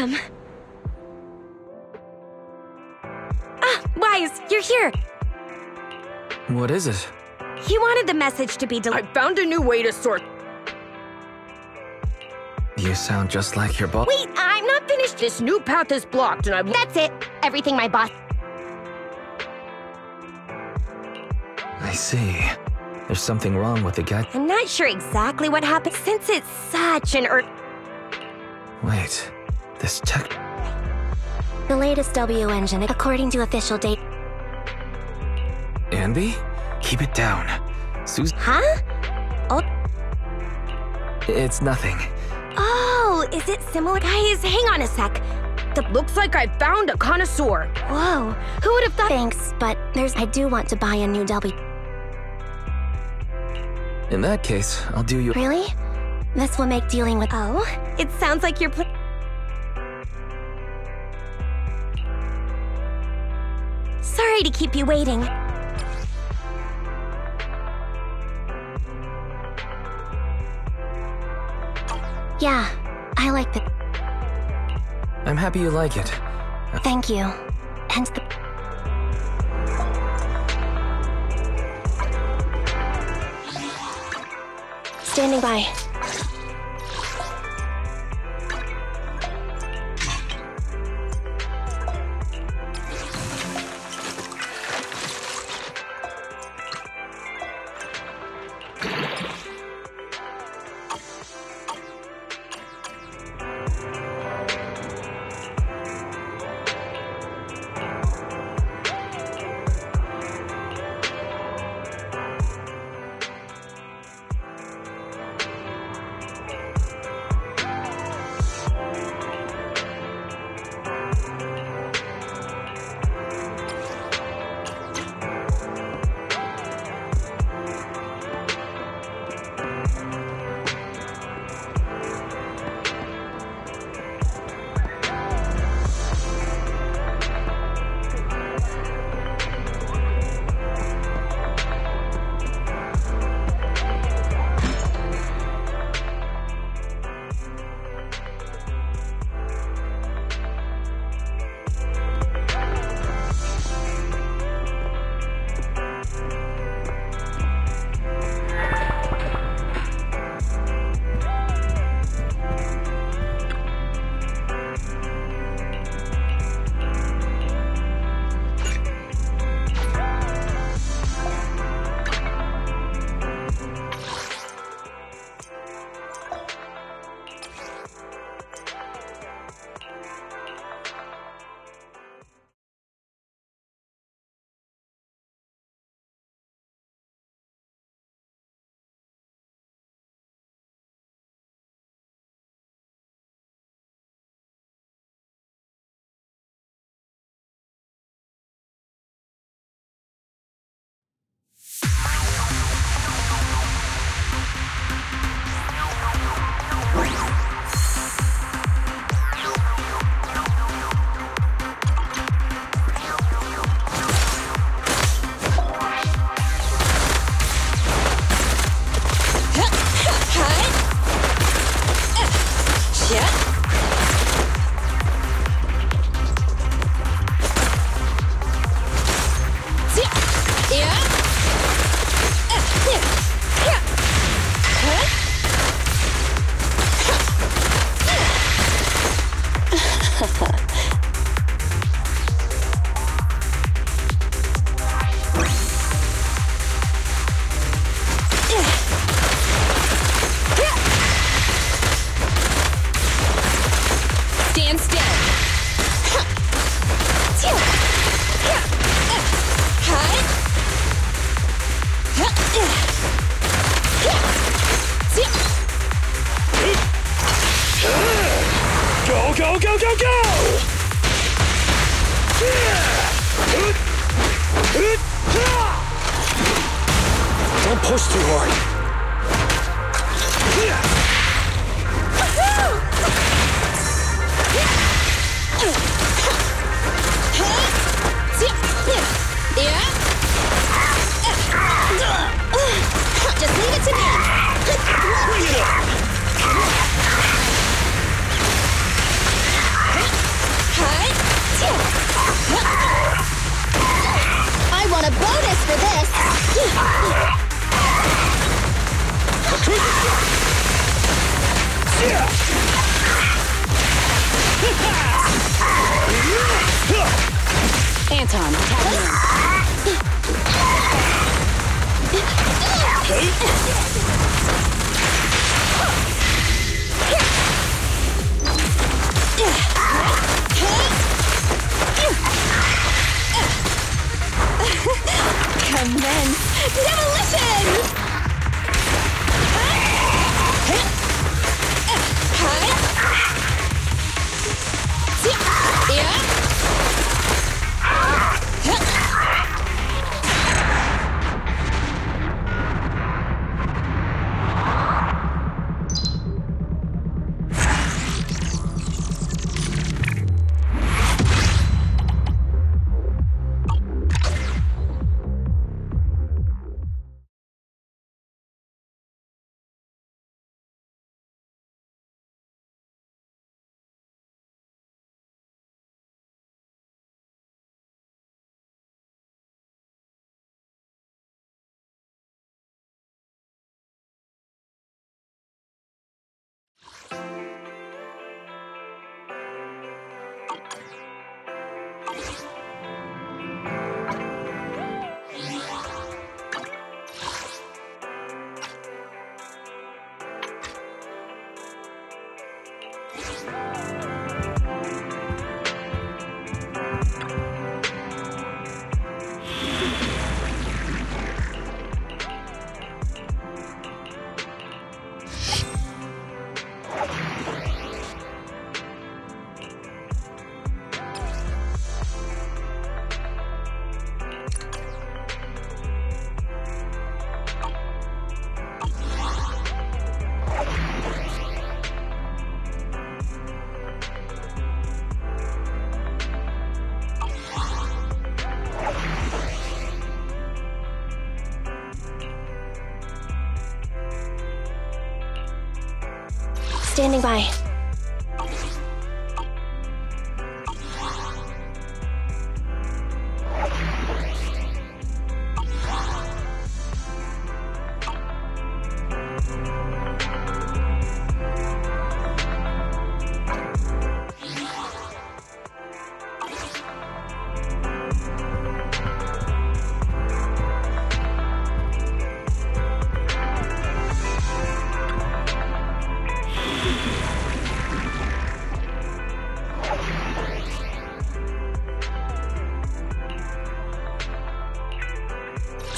and welcome. Ah, Wise, you're here. What is it? He wanted the message to be delivered. I found a new way to sort. You sound just like your boss. Wait, I'm not finished. This new path is blocked, and I. That's it. Everything my boss. I see. There's something wrong with the guy. I'm not sure exactly what happened since it's such an ur- Wait, this tech. The latest W engine, according to official date. Anby? Keep it down. Susan. Huh? Oh, It's nothing. oh, is it similar? Guys, hang on a sec. The Looks like I found a connoisseur. whoa, who would have thought? Thanks, but there's. I do want to buy a new W. In that case, I'll do you. Really? This will make dealing with. Oh, it sounds like you're. Sorry to keep you waiting. Yeah, I like the. I'm happy you like it. Thank you. And the. Standing by. Stand Anton, tag in. Commence demolition! Standing by.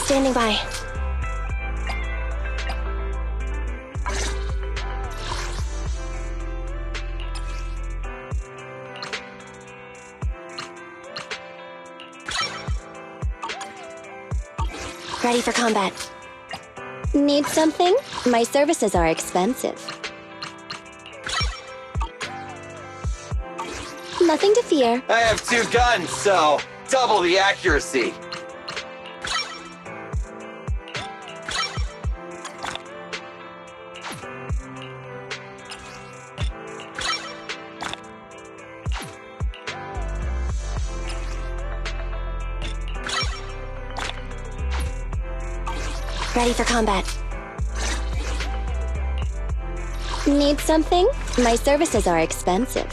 Standing by. Ready for combat. Need something? My services are expensive. Nothing to fear. I have two guns, so double the accuracy. Ready for combat. Need something? My services are expensive.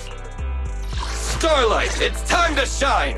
Starlight, it's time to shine!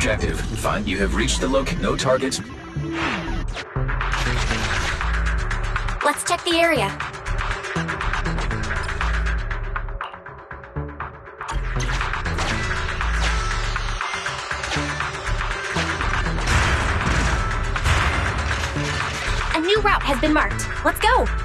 Objective. Find you have reached the loc. No targets. Let's check the area. A new route has been marked. Let's go.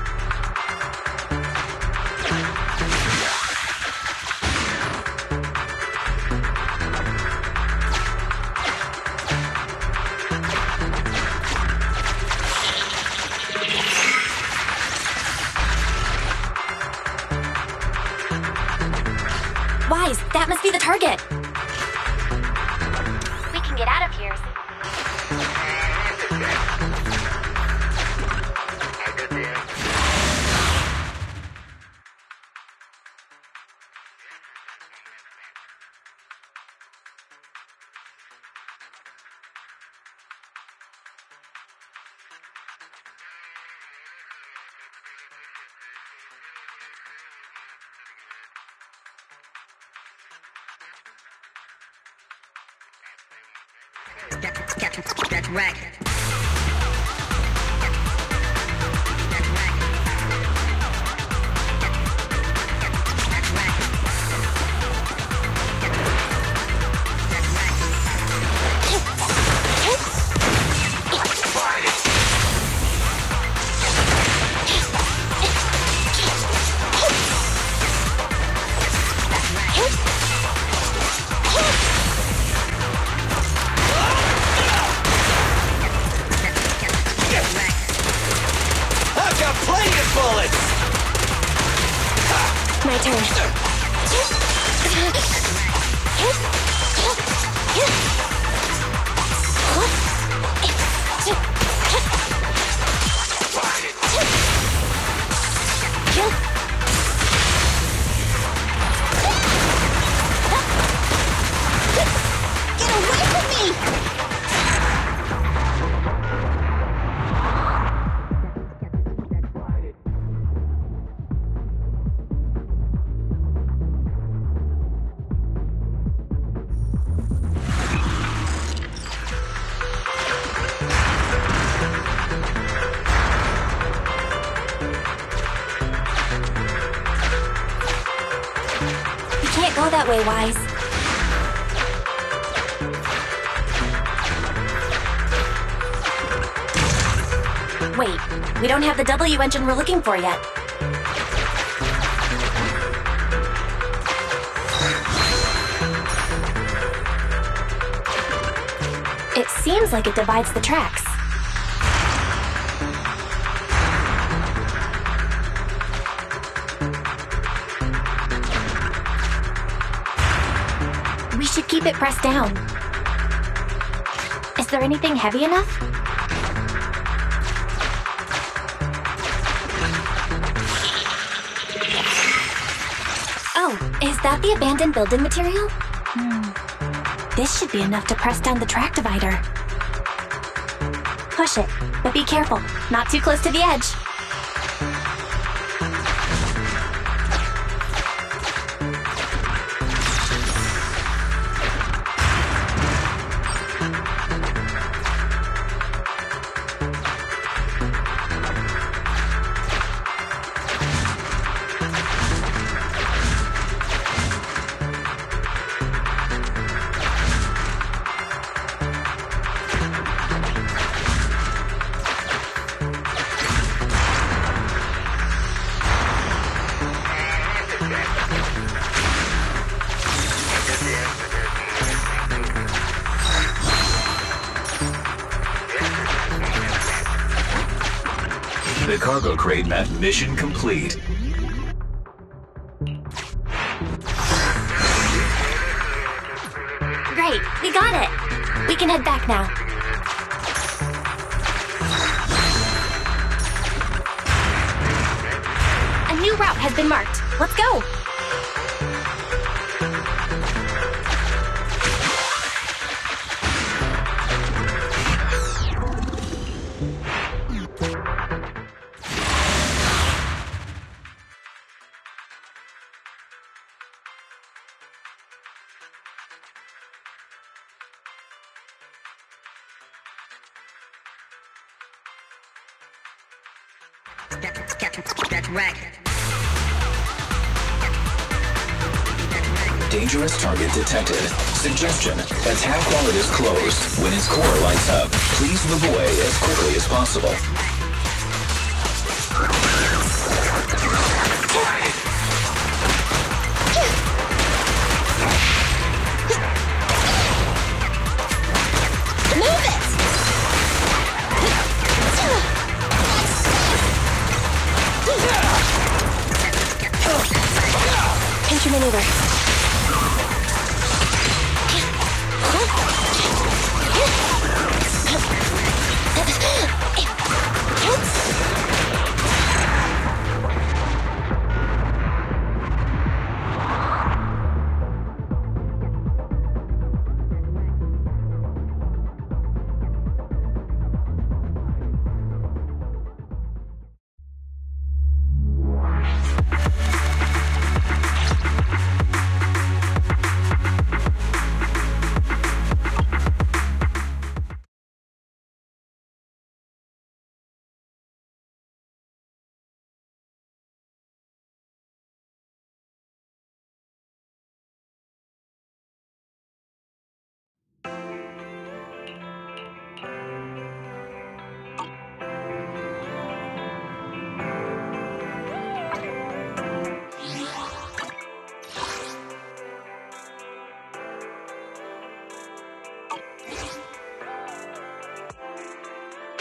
Must That's right. Can't go that way, Wise. Wait, we don't have the W engine we're looking for yet. It seems like it divides the tracks. Keep it pressed down. Is there anything heavy enough? Oh, is that the abandoned building material? Hmm. This should be enough to press down the track divider. Push it, but be careful. Not too close to the edge. The cargo crate met mission complete. Great, we got it. We can head back now. A new route has been marked. Let's go. Dangerous target detected. Suggestion. Attack while it is closed. When its core lights up, please move away as quickly as possible.